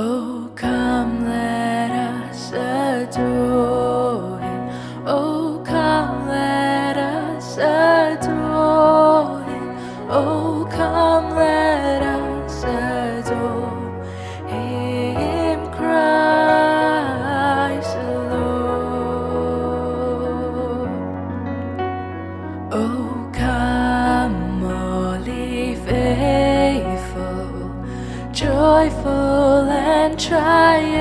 Oh, come, let us adore him. Oh, come, let us adore him. Oh, come, let us adore him, Christ the Lord. Oh, come, all ye faithful, joyful triumphant.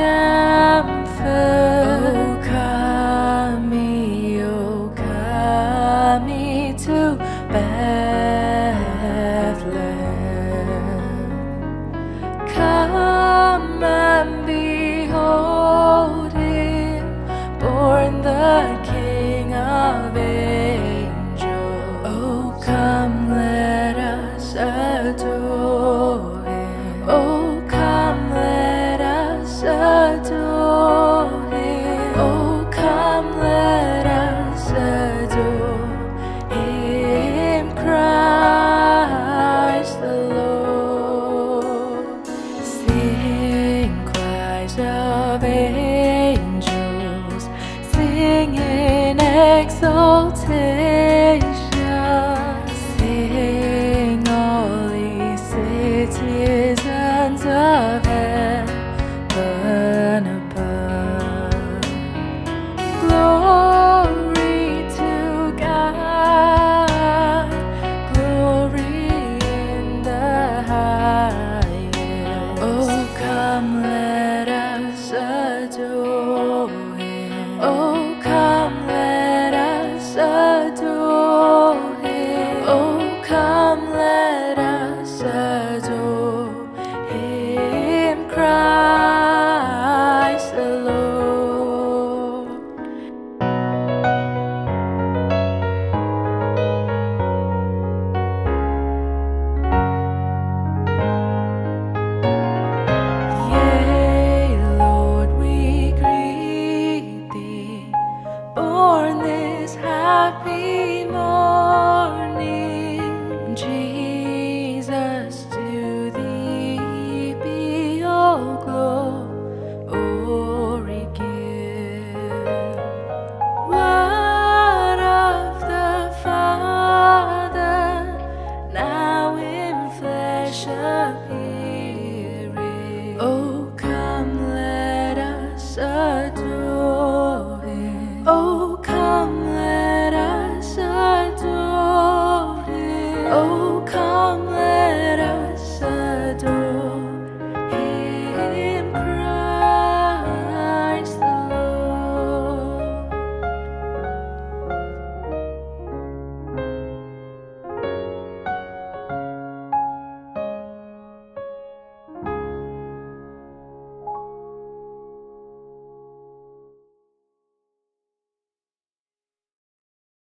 Oh, come, let us adore Him, Christ the Lord. Sing, of angels, sing in exaltation. Sing, all city. you. heartbeat. Oh, come let us.